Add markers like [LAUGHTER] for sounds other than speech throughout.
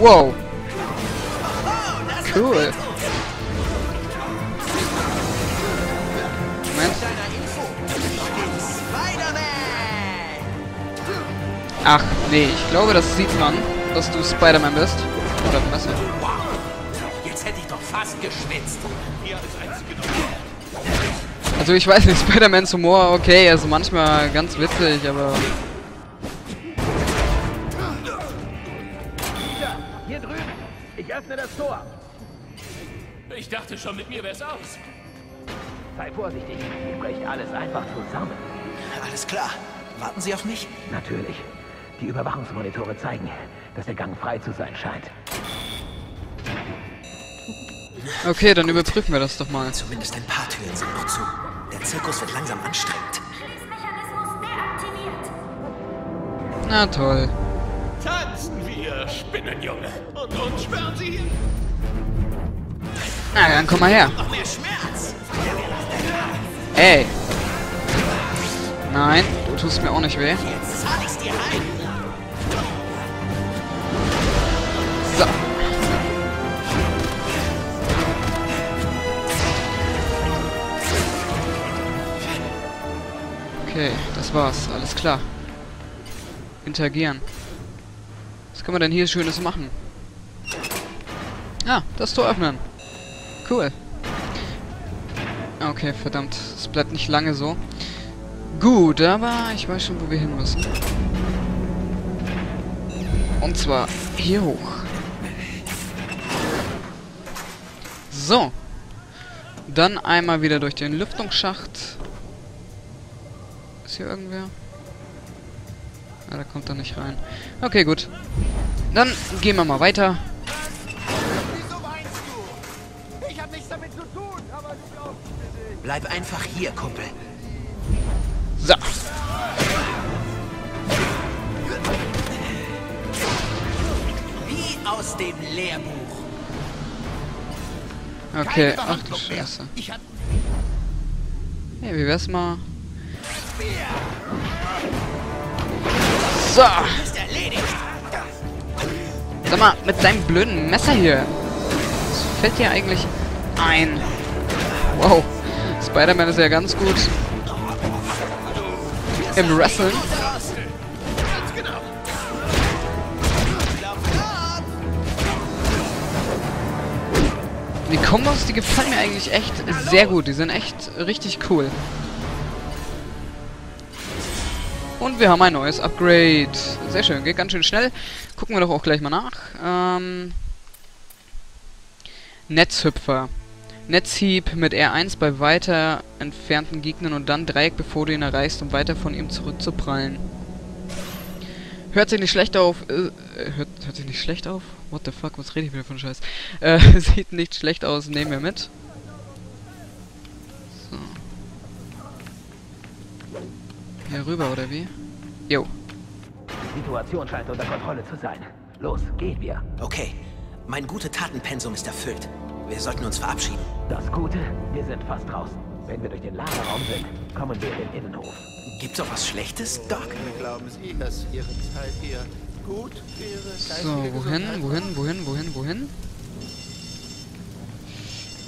Wow. Cool. Moment. Ach, nee, ich glaube, das sieht man, dass du Spider-Man bist. Oder Messer. Jetzt hätte ich doch fast geschwitzt. Also ich weiß nicht, Spider-Mans Humor, okay, er ist manchmal ganz witzig, aber... das Tor. Ich dachte schon, mit mir wär's aus. Sei vorsichtig. Ich breche alles einfach zusammen. Alles klar. Warten Sie auf mich? Natürlich. Die Überwachungsmonitore zeigen, dass der Gang frei zu sein scheint. Okay, dann überprüfen wir das doch mal. Zumindest ein paar Türen sind noch zu. Der Zirkus wird langsam anstrengend. Mechanismus deaktiviert. Na toll. Tanzen wir, Spinnenjunge. Und uns sperren Sie hier. Na, dann komm mal her. Ey. Nein, du tust mir auch nicht weh. Jetzt zahl ich's dir heim! So. Okay, das war's. Alles klar. Interagieren. Was kann man denn hier Schönes machen? Ah, das Tor öffnen. Cool. Okay, verdammt. Es bleibt nicht lange so. Gut, aber ich weiß schon, wo wir hin müssen. Und zwar hier hoch. So. Dann einmal wieder durch den Lüftungsschacht. Ist hier irgendwer? Ah, da kommt er nicht rein. Okay, gut. Dann gehen wir mal weiter. Bleib einfach hier, Kumpel. So. Wie aus dem Lehrbuch. Okay, ach du Scheiße. Hey, wie wär's mal? So. Sag mal, mit deinem blöden Messer hier. Was fällt dir eigentlich ein? Wow. Spider-Man ist ja ganz gut im Wrestling. Die Kombos, die gefallen mir eigentlich echt sehr gut. Die sind echt richtig cool. Und wir haben ein neues Upgrade. Sehr schön, geht ganz schön schnell. Gucken wir doch auch gleich mal nach. Ähm, Netzhüpfer. Netzhieb mit R1 bei weiter entfernten Gegnern und dann Dreieck, bevor du ihn erreichst, um weiter von ihm zurückzuprallen. Hört sich nicht schlecht auf. Äh, hört, hört sich nicht schlecht auf? What the fuck, was rede ich wieder von Scheiß? Äh, [LAUGHS] sieht nicht schlecht aus, nehmen wir mit. Hier rüber, oder wie? Jo. Die Situation scheint unter Kontrolle zu sein. Los, gehen wir. Okay, mein gute Tatenpensum ist erfüllt. Wir sollten uns verabschieden. Das Gute, wir sind fast draußen. Wenn wir durch den Lagerraum sind, kommen wir in den Innenhof. Gibt's auch was Schlechtes, Doc? Glauben Sie, dass Ihre Zeit hier gut wäre? So, wohin, wohin, wohin, wohin, wohin?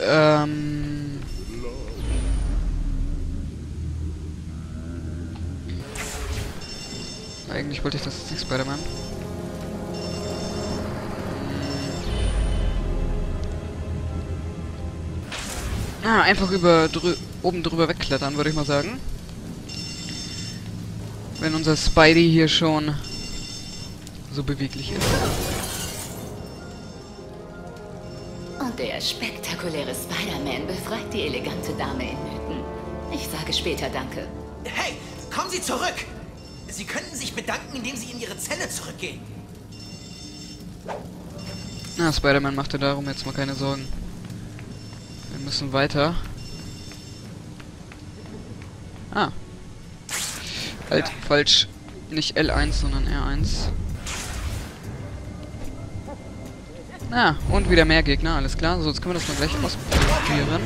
Ähm... Eigentlich wollte ich das jetzt nicht Spider-Man. Ah, einfach über drü oben drüber wegklettern, würde ich mal sagen. Wenn unser Spidey hier schon so beweglich ist. Und der spektakuläre Spider-Man befreit die elegante Dame in Nöten. Ich sage später Danke. Hey, kommen Sie zurück! Sie könnten sich bedanken, indem Sie in Ihre Zelle zurückgehen. Na, Spider-Man macht dir darum jetzt mal keine Sorgen. Wir müssen weiter. Ah. Halt, falsch. Nicht L1, sondern R1. Ah, und wieder mehr Gegner, alles klar. So, jetzt können wir das mal gleich ausprobieren.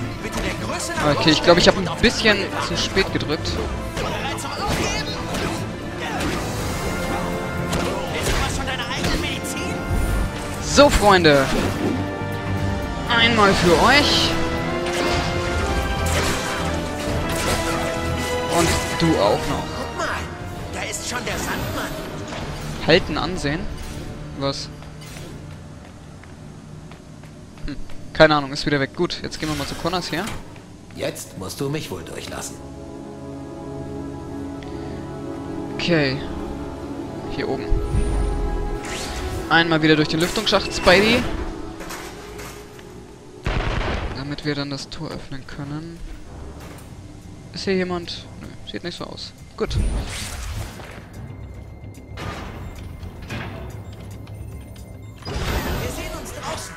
Okay, ich glaube, ich habe ein bisschen zu spät gedrückt. So, Freunde. Einmal für euch. Und du auch noch. Guck mal, da ist schon der Sandmann. Halten ansehen? Was? Hm, keine Ahnung, ist wieder weg. Gut, jetzt gehen wir mal zu Connors hier. Jetzt musst du mich wohl durchlassen. Okay. Hier oben. Einmal wieder durch den Lüftungsschacht, Spidey. Damit wir dann das Tor öffnen können. Ist hier jemand? Nö, sieht nicht so aus. Gut. Wir sehen uns draußen.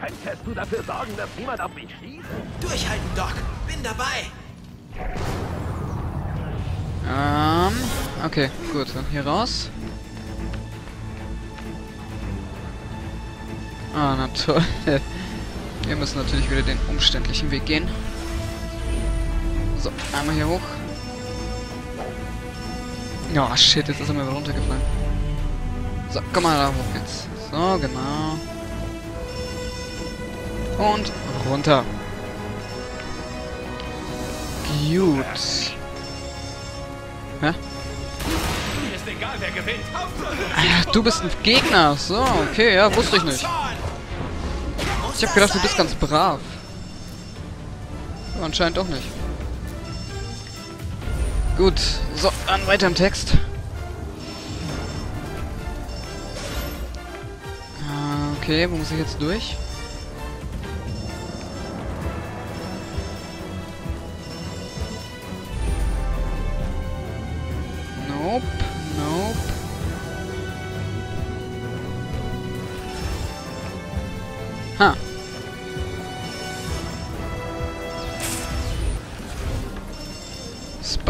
Könntest du dafür sorgen, dass niemand auf mich schießt? Durchhalten, Doc. Bin dabei. Ähm, okay, gut. Dann hier raus. Ah, na toll. [LAUGHS] Wir müssen natürlich wieder den umständlichen Weg gehen. So, einmal hier hoch. Ja, shit, jetzt ist er mir runtergefallen. So, komm mal da hoch jetzt. So, genau. Und runter. Gut. Hauptsache, Ah, Du bist ein Gegner. So, okay, ja, wusste ich nicht. Ich hab gedacht, du bist ganz brav. Anscheinend doch nicht. Gut, so, dann weiter im Text. Ah, Okay, wo muss ich jetzt durch?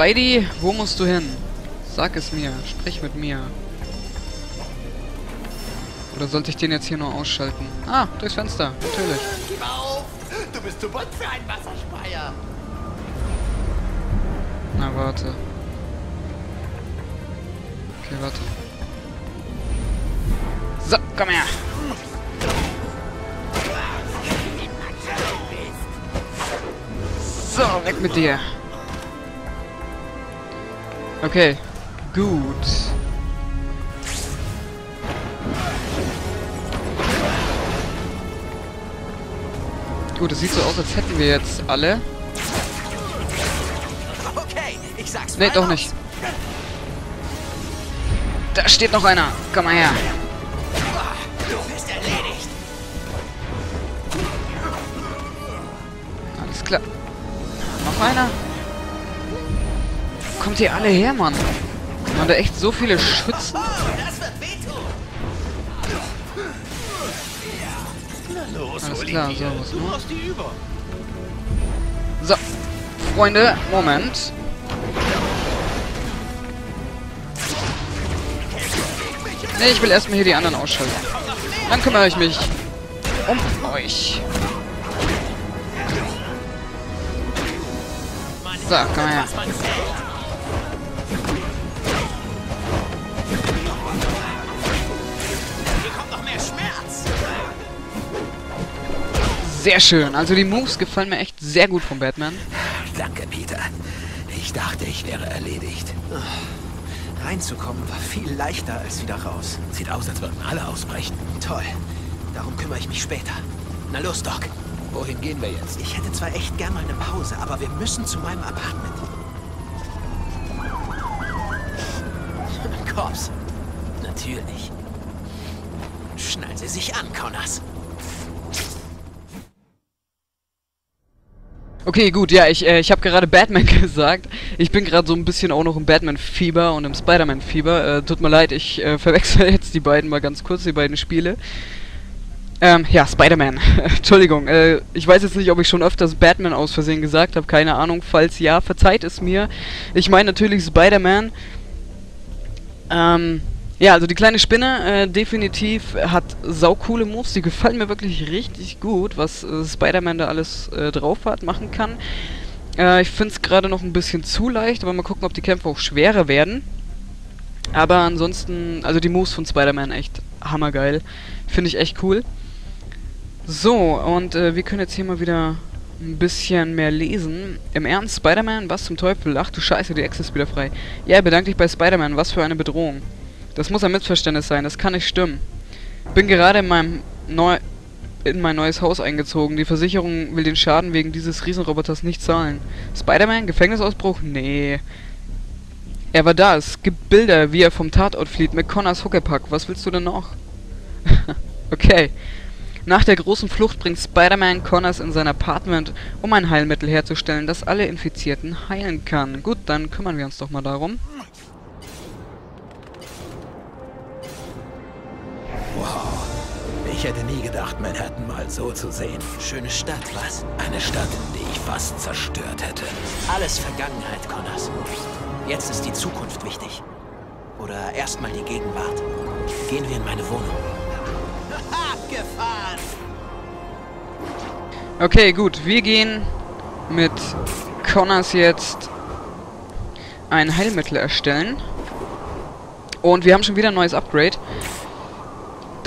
Spidey, wo musst du hin? Sag es mir, sprich mit mir. Oder sollte ich den jetzt hier nur ausschalten? Ah, durchs Fenster, natürlich. gib auf. Du bist zu bunt für einen Wasserspeier. Na, warte. Okay, warte. So, komm her. So, weg mit dir. Okay, gut. Gut, es sieht so aus, als hätten wir jetzt alle. Okay, ich sag's Nee, doch nicht. Da steht noch einer. Komm mal her. Kommt ihr alle her, Mann? Waren da echt so viele Schützen? Los, Alles klar, so, was über. So. Freunde, Moment. Nee, ich will erstmal hier die anderen ausschalten. Dann kümmere ich mich um euch. So, komm her. Sehr schön. Also die Moves gefallen mir echt sehr gut von Batman. Danke, Peter. Ich dachte, ich wäre erledigt. Reinzukommen war viel leichter als wieder raus. Sieht aus, als würden alle ausbrechen. Toll. Darum kümmere ich mich später. Na los, Doc. Wohin gehen wir jetzt? Ich hätte zwar echt gern mal eine Pause, aber wir müssen zu meinem Apartment. Cops. Natürlich. Schnallen Sie sich an, Connors. Okay, gut, ja, ich, äh, ich habe gerade Batman [LAUGHS] gesagt. Ich bin gerade so ein bisschen auch noch im Batman-Fieber und im Spider-Man-Fieber. Äh, tut mir leid, ich äh, [LAUGHS] verwechsel jetzt die beiden mal ganz kurz, die beiden Spiele. Ähm, ja, Spider-Man. [LAUGHS] Entschuldigung, äh, ich weiß jetzt nicht, ob ich schon öfters Batman aus Versehen gesagt habe, keine Ahnung. Falls ja, verzeiht es mir. Ich meine natürlich Spider-Man. Ähm, ja, also die kleine Spinne äh, definitiv hat saukoole Moves, die gefallen mir wirklich richtig gut, was äh, Spider-Man da alles äh, drauf hat, machen kann. Äh, ich finde es gerade noch ein bisschen zu leicht, aber mal gucken, ob die Kämpfe auch schwerer werden. Aber ansonsten, also die Moves von Spider-Man echt hammergeil. Finde ich echt cool. So, und äh, wir können jetzt hier mal wieder ein bisschen mehr lesen. Im Ernst, Spider-Man, was zum Teufel? Ach du Scheiße, die Ex ist wieder frei. Ja, bedank dich bei Spider-Man, was für eine Bedrohung. Das muss ein Missverständnis sein, das kann nicht stimmen. Bin gerade in meinem neu in mein neues Haus eingezogen. Die Versicherung will den Schaden wegen dieses Riesenroboters nicht zahlen. Spider-Man? Gefängnisausbruch? Nee. Er war da. Es gibt Bilder, wie er vom Tatort flieht mit Connors Huckepack. Was willst du denn noch? [LAUGHS] okay. Nach der großen Flucht bringt Spider-Man Connors in sein Apartment, um ein Heilmittel herzustellen, das alle Infizierten heilen kann. Gut, dann kümmern wir uns doch mal darum. Ich hätte nie gedacht, Manhattan mal so zu sehen. Schöne Stadt, was? Eine Stadt, die ich fast zerstört hätte. Alles Vergangenheit, Connors. Jetzt ist die Zukunft wichtig. Oder erstmal die Gegenwart. Gehen wir in meine Wohnung. Abgefahren! Okay, gut. Wir gehen mit Connors jetzt ein Heilmittel erstellen. Und wir haben schon wieder ein neues Upgrade.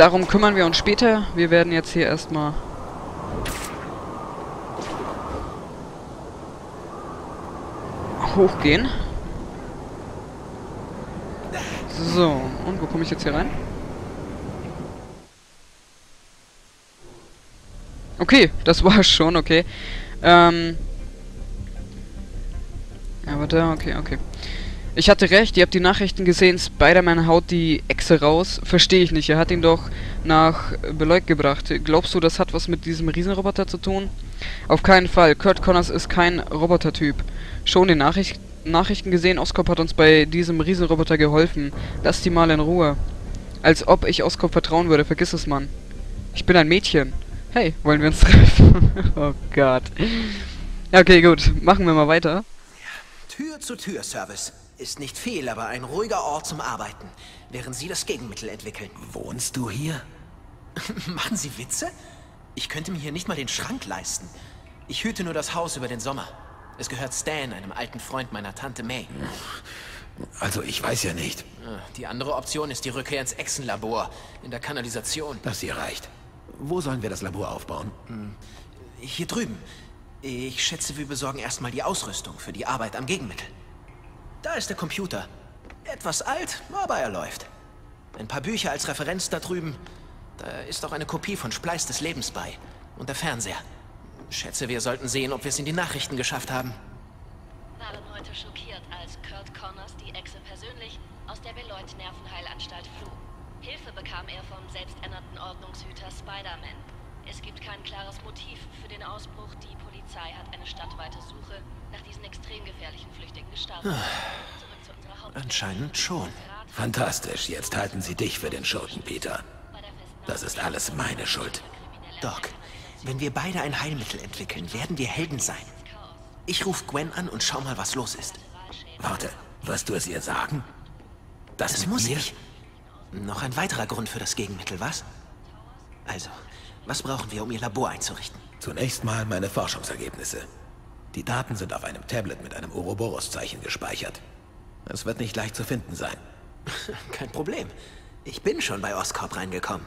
Darum kümmern wir uns später. Wir werden jetzt hier erstmal... hochgehen. So, und wo komme ich jetzt hier rein? Okay, das [LAUGHS] war schon, okay. Ähm... Ja, warte, okay, okay. Ich hatte recht, ihr habt die Nachrichten gesehen, Spider-Man haut die Echse raus. Verstehe ich nicht, er hat ihn doch nach Beloit gebracht. Glaubst du, das hat was mit diesem Riesenroboter zu tun? Auf keinen Fall, Kurt Connors ist kein Robotertyp. Schon die Nachricht Nachrichten gesehen, Oscorp hat uns bei diesem Riesenroboter geholfen. Lass die mal in Ruhe. Als ob ich Oscorp vertrauen würde, vergiss es, Mann. Ich bin ein Mädchen. Hey, wollen wir uns [LAUGHS] treffen? oh Gott. Okay, gut, machen wir mal weiter. Tür-zu-Tür-Service. Ist nicht viel, aber ein ruhiger Ort zum Arbeiten, während Sie das Gegenmittel entwickeln. Wohnst du hier? [LAUGHS] Machen Sie Witze? Ich könnte mir hier nicht mal den Schrank leisten. Ich hüte nur das Haus über den Sommer. Es gehört Stan, einem alten Freund meiner Tante May. Also, ich weiß ja nicht. Die andere Option ist die Rückkehr ins Echsenlabor, in der Kanalisation. Das hier reicht. Wo sollen wir das Labor aufbauen? Hier drüben. Ich schätze, wir besorgen erstmal die Ausrüstung für die Arbeit am Gegenmittel. Da ist der Computer. Etwas alt, aber er läuft. Ein paar Bücher als Referenz da drüben. Da ist auch eine Kopie von Spleiß des Lebens bei. Und der Fernseher. Schätze, wir sollten sehen, ob wir es in die Nachrichten geschafft haben. waren heute schockiert, als Kurt Connors die Echse persönlich aus der Beloit Nervenheilanstalt floh. Hilfe bekam er vom selbsternannten Ordnungshüter Spider-Man. Es gibt kein klares Motiv für den Ausbruch. Die Polizei hat eine stadtweite Suche nach diesen extrem gefährlichen Flüchtigen gestartet. Zurück zu unserer Hauptquelle. Anscheinend schon. Fantastisch. Jetzt halten sie dich für den Schurken, Peter. Das ist alles meine Schuld. Doc, wenn wir beide ein Heilmittel entwickeln, werden wir Helden sein. Ich rufe Gwen an und schau mal, was los ist. Warte, wirst du es ihr sagen? Das, Das muss mir? ich. Noch ein weiterer Grund für das Gegenmittel, was? Also, was brauchen wir, um ihr Labor einzurichten? Zunächst mal meine Forschungsergebnisse. Die Daten sind auf einem Tablet mit einem Ouroboros-Zeichen gespeichert. Es wird nicht leicht zu finden sein. [LAUGHS] Kein Problem. Ich bin schon bei Oscorp reingekommen.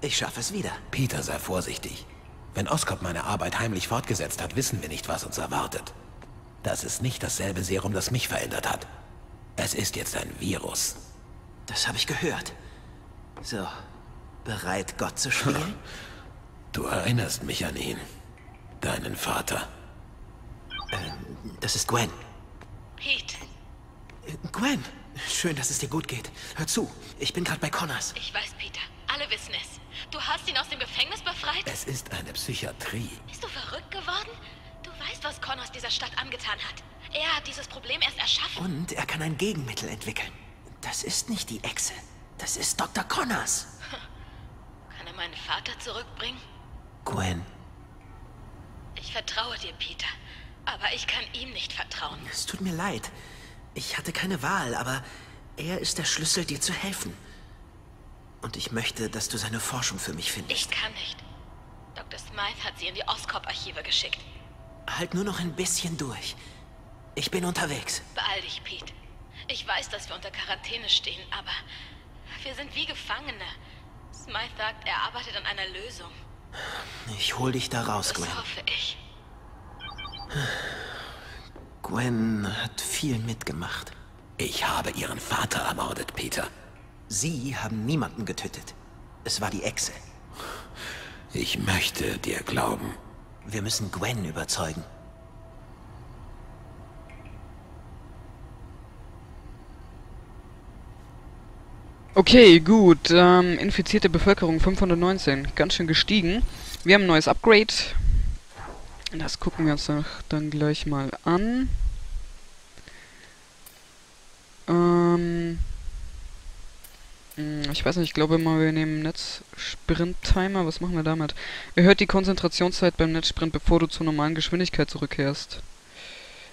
Ich schaffe es wieder. Peter, sei vorsichtig. Wenn Oscorp meine Arbeit heimlich fortgesetzt hat, wissen wir nicht, was uns erwartet. Das ist nicht dasselbe Serum, das mich verändert hat. Es ist jetzt ein Virus. Das habe ich gehört. So, bereit, Gott zu spielen? [LAUGHS] Du erinnerst mich an ihn. Deinen Vater. Das ist Gwen. Pete, Äh, Gwen, schön, dass es dir gut geht. Hör zu, ich bin gerade bei Connors. ich weiß, Peter. Alle wissen es. Du hast ihn aus dem Gefängnis befreit? Es ist eine Psychiatrie. Bist du verrückt geworden? Du weißt, was Connors dieser Stadt angetan hat. Er hat dieses Problem erst erschaffen. Und er kann ein Gegenmittel entwickeln. Das ist nicht die Echse. Das ist Dr. Connors. Kann er meinen Vater zurückbringen? Gwen, Ich vertraue dir, Peter. Aber ich kann ihm nicht vertrauen. es tut mir leid. Ich hatte keine Wahl, aber er ist der Schlüssel, dir zu helfen. Und ich möchte, dass du seine Forschung für mich findest. Ich kann nicht. Dr. Smythe hat sie in die Oscorp-Archive geschickt. Halt nur noch ein bisschen durch. Ich bin unterwegs. Beeil dich, Pete. Ich weiß, dass wir unter Quarantäne stehen, aber wir sind wie Gefangene. Smythe sagt, er arbeitet an einer Lösung. Ich hol dich da raus, Das Gwen. hoffe ich. Gwen hat viel mitgemacht. Ich habe ihren Vater ermordet, Peter. Sie haben niemanden getötet. Es war die Echse. Ich möchte dir glauben. Wir müssen Gwen überzeugen. Okay, gut. Ähm, infizierte Bevölkerung 519. Ganz schön gestiegen. Wir haben ein neues Upgrade. Das gucken wir uns doch dann gleich mal an. Ähm, mh, ich weiß nicht, ich glaube mal, wir nehmen Netzsprint-Timer. Was machen wir damit? Erhöht die Konzentrationszeit beim Netzsprint, bevor du zur normalen Geschwindigkeit zurückkehrst.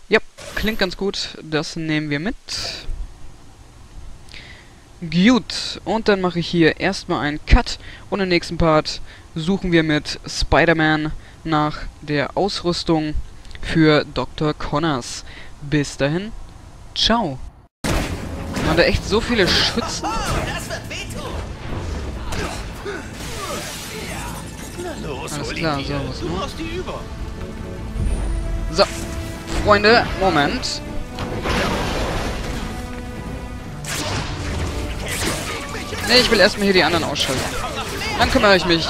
Ja, klingt ganz gut. Das nehmen wir mit. Gut, und dann mache ich hier erstmal einen Cut und im nächsten Part suchen wir mit Spider-Man nach der Ausrüstung für Dr. Connors. Bis dahin, ciao. Waren da echt so viele Schützen? Alles klar, die über. So, Freunde, Moment. Nee, ich will erstmal hier die anderen ausschalten. Dann kümmere ich mich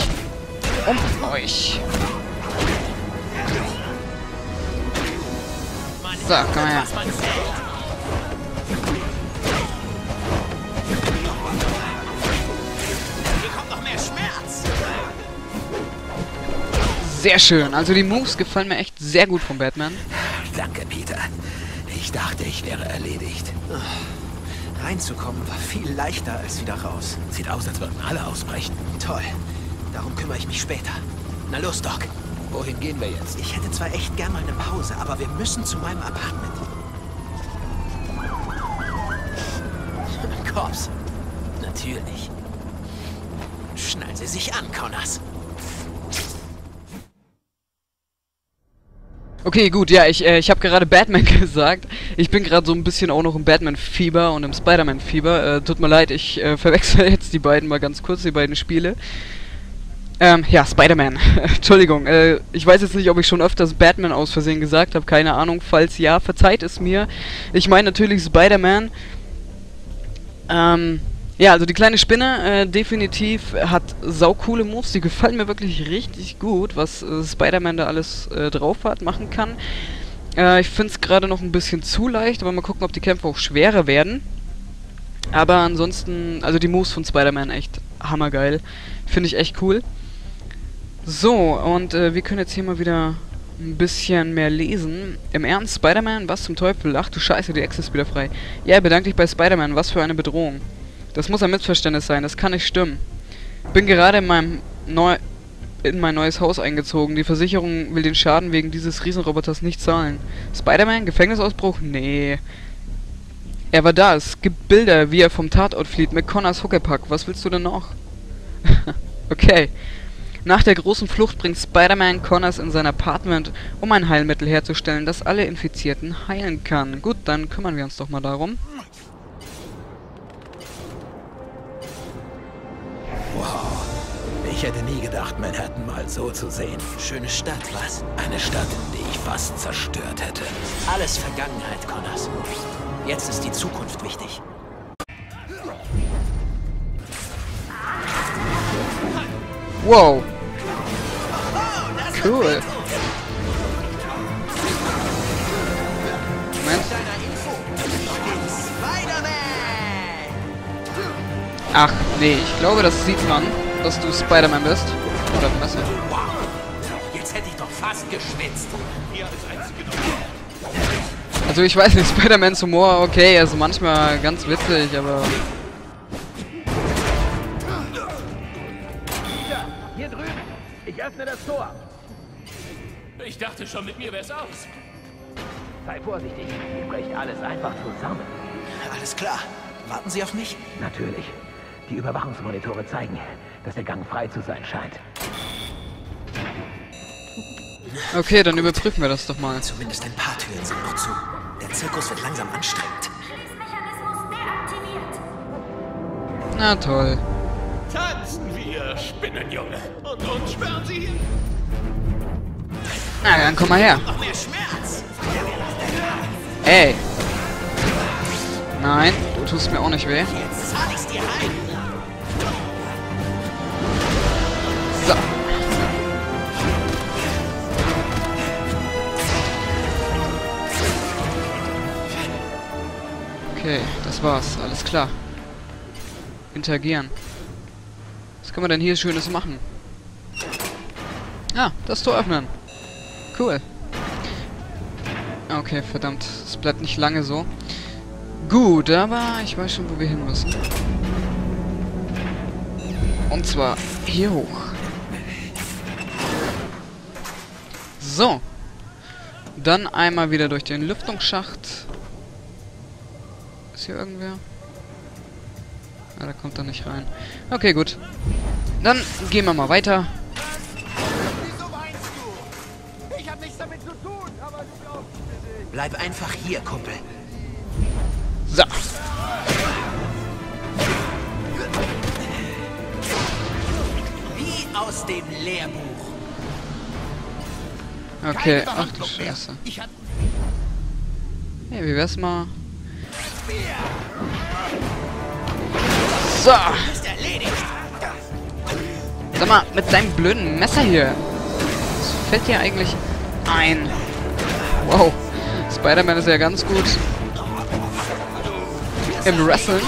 um euch. So, komm her. Sehr schön. Also die Moves gefallen mir echt sehr gut von Batman. Danke, Peter. Ich dachte, ich wäre erledigt. Reinzukommen war viel leichter als wieder raus. Sieht aus, als würden alle ausbrechen. Toll. Darum kümmere ich mich später. Na los, Doc. Wohin gehen wir jetzt? Ich hätte zwar echt gern mal eine Pause, aber wir müssen zu meinem Apartment. Cops. Natürlich. Schnallen Sie sich an, Connors. Okay, gut, ja, ich, äh, ich habe gerade Batman [LAUGHS] gesagt. Ich bin gerade so ein bisschen auch noch im Batman-Fieber und im Spider-Man-Fieber. Äh, tut mir leid, ich äh, [LAUGHS] verwechsel jetzt die beiden mal ganz kurz, die beiden Spiele. Ähm, ja, Spider-Man. [LAUGHS] Entschuldigung, äh, ich weiß jetzt nicht, ob ich schon öfters Batman aus Versehen gesagt habe. Keine Ahnung. Falls ja, verzeiht es mir. Ich meine natürlich Spider-Man. Ähm, ja, also die kleine Spinne äh, definitiv hat saukoole Moves. Die gefallen mir wirklich richtig gut, was äh, Spider-Man da alles äh, drauf hat, machen kann. Äh, ich finde es gerade noch ein bisschen zu leicht, aber mal gucken, ob die Kämpfe auch schwerer werden. Aber ansonsten, also die Moves von Spider-Man echt hammergeil. Finde ich echt cool. So, und äh, wir können jetzt hier mal wieder ein bisschen mehr lesen. Im Ernst, Spider-Man? Was zum Teufel? Ach du Scheiße, die Ex ist wieder frei. Ja, bedank dich bei Spider-Man. Was für eine Bedrohung. Das muss ein Missverständnis sein. Das kann nicht stimmen. Bin gerade in meinem neu in mein neues Haus eingezogen. Die Versicherung will den Schaden wegen dieses Riesenroboters nicht zahlen. Spider-Man? Gefängnisausbruch? Nee. Er war da. Es gibt Bilder, wie er vom Tatort flieht mit Connors Huckepack. Was willst du denn noch? [LAUGHS] okay. Nach der großen Flucht bringt Spider-Man Connors in sein Apartment, um ein Heilmittel herzustellen, das alle Infizierten heilen kann. Gut, dann kümmern wir uns doch mal darum. Ich hätte nie gedacht, Manhattan mal so zu sehen. Schöne Stadt, was? Eine Stadt, die ich fast zerstört hätte. Alles Vergangenheit, Connors. Jetzt ist die Zukunft wichtig. Wow. Cool. Moment. Ach, nee, ich glaube, das sieht man, dass du Spider-Man bist. Oder Messer. Jetzt hätte ich doch fast geschwitzt. Also ich weiß nicht, Spider-Mans Humor, okay, er ist manchmal ganz witzig, aber... Hier drüben. Ich öffne das Tor. Ich dachte schon, mit mir wär's aus. Sei vorsichtig. Hier bricht alles einfach zusammen. Alles klar. Warten Sie auf mich? Natürlich. Die Überwachungsmonitore zeigen, dass der Gang frei zu sein scheint. Okay, dann überprüfen wir das doch mal. Zumindest ein paar Türen sind noch zu. Der Zirkus wird langsam anstrengend. Na toll. Tanzen wir, Spinnenjunge. Und uns sperren Sie hier. Na, dann komm mal her. Ey. Nein, du tust mir auch nicht weh. Jetzt zahl ich's dir heim. Okay, das war's. Alles klar. Interagieren. Was kann man denn hier Schönes machen? Ah, das Tor öffnen. Cool. Okay, verdammt. Es bleibt nicht lange so. Gut, aber ich weiß schon, wo wir hin müssen. Und zwar hier hoch. So. Dann einmal wieder durch den Lüftungsschacht. Hier irgendwer? Ah, da kommt er nicht rein. Okay, gut. Dann gehen wir mal weiter. Bleib einfach hier, Kumpel. So. Wie aus dem Lehrbuch. Okay, ach du Scheiße. Hey, wie wär's mal... So. Sag mal, mit deinem blöden Messer hier. Was fällt dir eigentlich ein? Wow. Spider-Man ist ja ganz gut im Wrestling.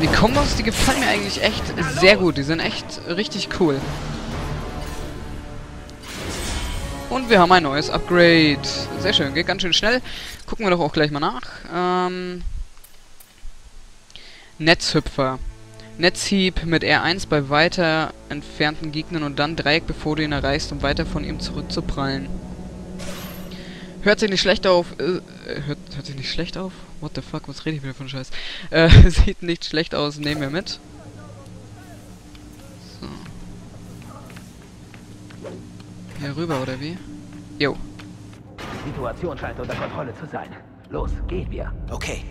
Die Kombos, die gefallen mir eigentlich echt sehr gut. Die sind echt richtig cool. Und wir haben ein neues Upgrade. Sehr schön, geht ganz schön schnell. Gucken wir doch auch gleich mal nach. Ähm, Netzhüpfer. Netzhieb mit R1 bei weiter entfernten Gegnern und dann Dreieck, bevor du ihn erreichst, um weiter von ihm zurückzuprallen. Hört sich nicht schlecht auf. Äh, hört, hört sich nicht schlecht auf? What the fuck, was rede ich wieder von Scheiß? Äh, [LAUGHS] sieht nicht schlecht aus, nehmen wir mit. Hier rüber, oder wie? Jo. Die Situation scheint unter Kontrolle zu sein. Los, gehen wir. Okay,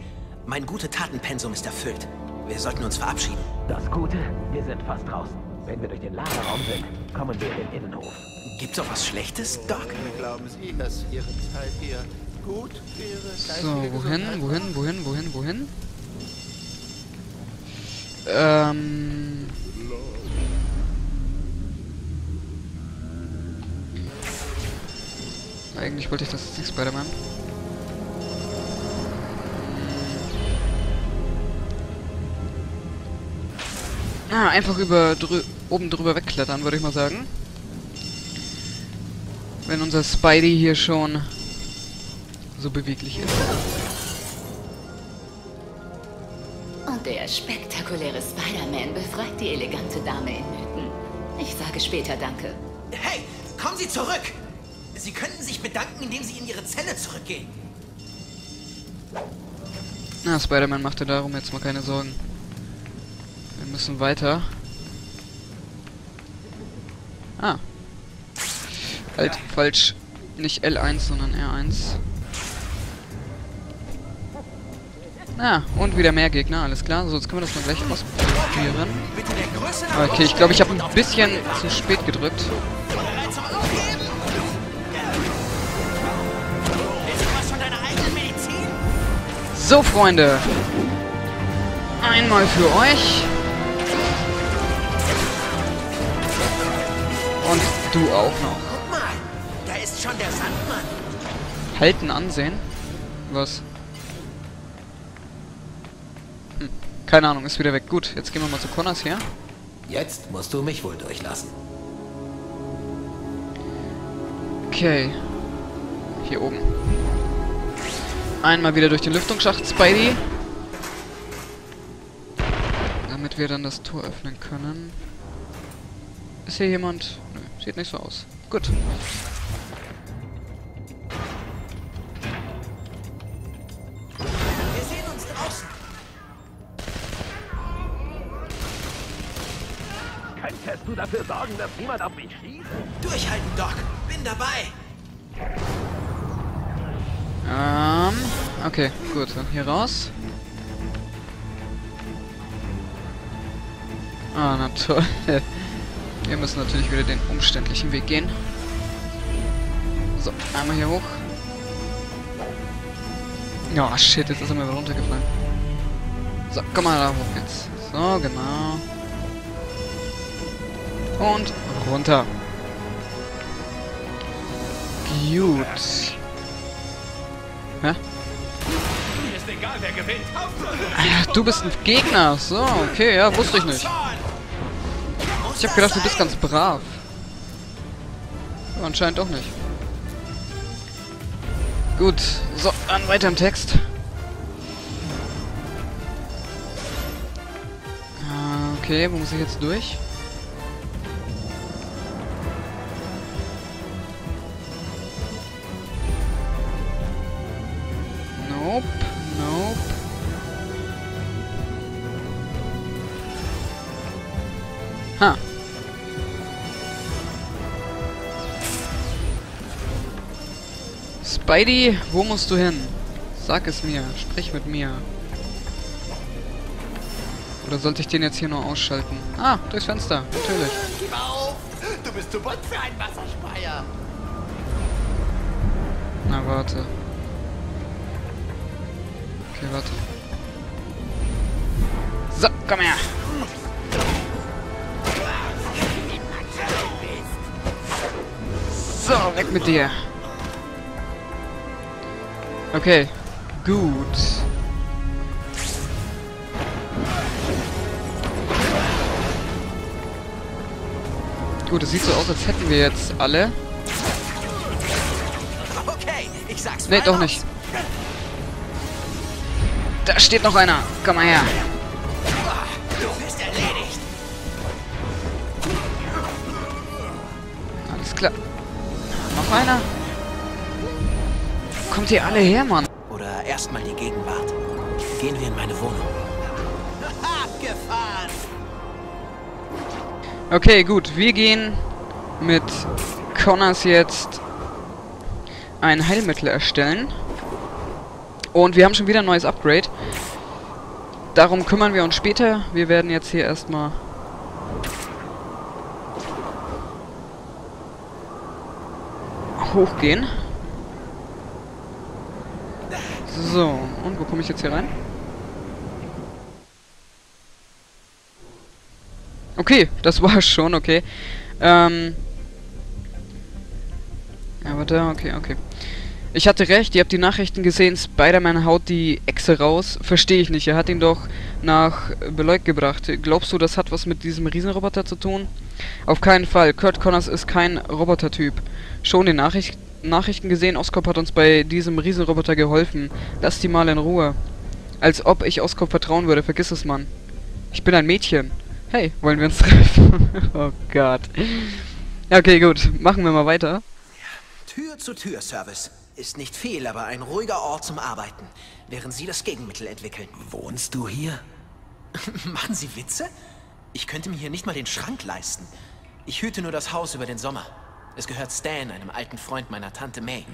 mein gute Tatenpensum ist erfüllt. Wir sollten uns verabschieden. Das Gute, wir sind fast draußen. Wenn wir durch den Lagerraum sind, kommen wir in den Innenhof. Gibt's auch was Schlechtes, Doc? Glauben Sie, dass Ihre Zeit hier gut wäre? So, wohin, wohin, wohin, wohin, wohin? Ähm... Eigentlich wollte ich das jetzt nicht Spider-Man. Ah, einfach über drü oben drüber wegklettern, würde ich mal sagen. Wenn unser Spidey hier schon so beweglich ist. Und der spektakuläre Spider-Man befreit die elegante Dame in Nöten. Ich sage später Danke. Hey, kommen Sie zurück! Sie könnten sich bedanken, indem Sie in Ihre Zelle zurückgehen. Na, Spider-Man macht dir darum jetzt mal keine Sorgen. Wir müssen weiter. Ah. Halt, falsch. Nicht L1, sondern R1. Ah, und wieder mehr Gegner, alles klar. So, jetzt können wir das mal gleich ausprobieren. Okay, ich glaube, ich habe ein bisschen zu spät gedrückt. So, Freunde. Einmal für euch. Und du auch noch. Guck mal, da ist schon der Sandmann. Halten ansehen? Was? Hm, keine Ahnung, ist wieder weg. Gut, jetzt gehen wir mal zu Connors hier. Jetzt musst du mich wohl durchlassen. Okay. Hier oben. Einmal wieder durch den Lüftungsschacht, Spidey. Damit wir dann das Tor öffnen können. Ist hier jemand? Nö, sieht nicht so aus. Gut. Wir sehen uns draußen. Könntest du dafür sorgen, dass niemand auf mich schießt? Durchhalten, Doc. Bin dabei. Okay, gut. Dann hier raus. Ah, na toll. [LAUGHS] Wir müssen natürlich wieder den umständlichen Weg gehen. So, einmal hier hoch. Ja, oh, shit, jetzt ist er mir runtergefallen. So, komm mal da hoch jetzt. So, genau. Und runter. Gut. Hä? Du bist ein Gegner. So, okay, ja, wusste ich nicht. Ich hab gedacht, du bist ganz brav. Aber anscheinend doch nicht. Gut, so, dann weiter im Text. Ah, Okay, wo muss ich jetzt durch? Spidey, wo musst du hin? Sag es mir, sprich mit mir. Oder sollte ich den jetzt hier nur ausschalten? Ah, durchs Fenster, natürlich. gib auf. Du bist zu bunt für einen Wasserspeier. Na, warte. Okay, warte. So, komm her. So, weg mit dir. Okay, gut. Gut, es sieht so aus, als hätten wir jetzt alle. Okay, ich sag's Nee, doch nicht. Da steht noch einer. Komm mal her. Du bist erledigt. Alles klar. Noch einer. Kommt ihr alle her, Mann? Oder erstmal die Gegenwart. Gehen wir in meine Wohnung. [LAUGHS] Abgefahren! Okay, gut. Wir gehen mit Connors jetzt ein Heilmittel erstellen. Und wir haben schon wieder ein neues Upgrade. Darum kümmern wir uns später. Wir werden jetzt hier erstmal... hochgehen. So, und wo komme ich jetzt hier rein? Okay, das [LAUGHS] war schon, okay. Ähm. Aber da, okay, okay. Ich hatte recht, ihr habt die Nachrichten gesehen, Spider-Man haut die Echse raus. Verstehe ich nicht, er hat ihn doch nach Beloit gebracht. Glaubst du, das hat was mit diesem Riesenroboter zu tun? Auf keinen Fall, Kurt Connors ist kein Robotertyp. Schon die Nachricht Nachrichten gesehen, Oscorp hat uns bei diesem Riesenroboter geholfen. Lass die mal in Ruhe. Als ob ich Oscorp vertrauen würde, vergiss es, Mann. Ich bin ein Mädchen. Hey, wollen wir uns [LAUGHS] treffen? oh Gott. Ja, Okay, gut. Machen wir mal weiter. Tür-zu-Tür-Service. Ist nicht viel, aber ein ruhiger Ort zum Arbeiten, während Sie das Gegenmittel entwickeln. Wohnst du hier? [LAUGHS] Machen Sie Witze? Ich könnte mir hier nicht mal den Schrank leisten. Ich hüte nur das Haus über den Sommer. Es gehört Stan, einem alten Freund meiner Tante May.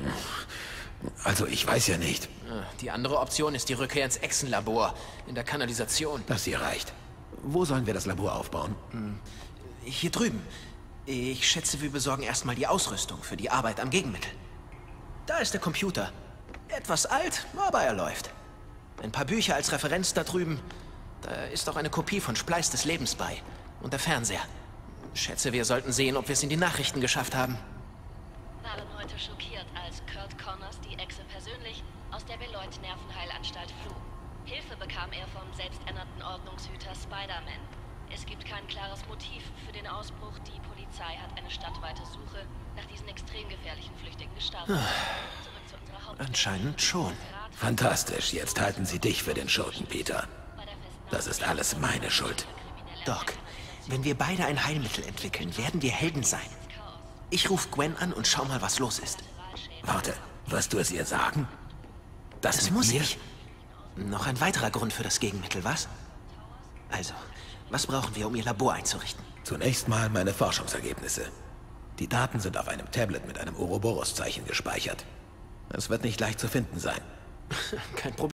Also ich weiß ja nicht, Ah, Die andere Option ist die Rückkehr ins Echsenlabor, in der Kanalisation. dass hier reicht. Wo sollen wir das Labor aufbauen? Hier drüben. Ich schätze, wir besorgen erstmal die Ausrüstung für die Arbeit am Gegenmittel. Da ist der Computer. Etwas alt, aber er läuft. Ein paar Bücher als Referenz da drüben. Da ist auch eine Kopie von Spleiß des Lebens bei. Und der Fernseher. Schätze, wir sollten sehen, ob wir es in die Nachrichten geschafft haben. waren heute schockiert, als Kurt Connors die Echse persönlich aus der Beloit Nervenheilanstalt floh. Hilfe bekam er vom selbsternannten Ordnungshüter Spider-Man. Es gibt kein klares Motiv für den Ausbruch. Die Polizei hat eine stadtweite Suche nach diesen extrem gefährlichen Flüchtigen gestartet. Zurück zu unserer Hauptstelle. Anscheinend schon. Fantastisch, jetzt halten sie dich für den Schurken, Peter. Das ist alles meine Schuld. Doc, wenn wir beide ein Heilmittel entwickeln, werden wir Helden sein. Ich rufe Gwen an und schau mal, was los ist. Warte, wirst du es ihr sagen? Das, Das muss mir? ich. Noch ein weiterer Grund für das Gegenmittel, was? Also, was brauchen wir, um ihr Labor einzurichten? Zunächst mal meine Forschungsergebnisse. Die Daten sind auf einem Tablet mit einem Ouroboros-Zeichen gespeichert. Es wird nicht leicht zu finden sein. [LAUGHS] Kein Problem.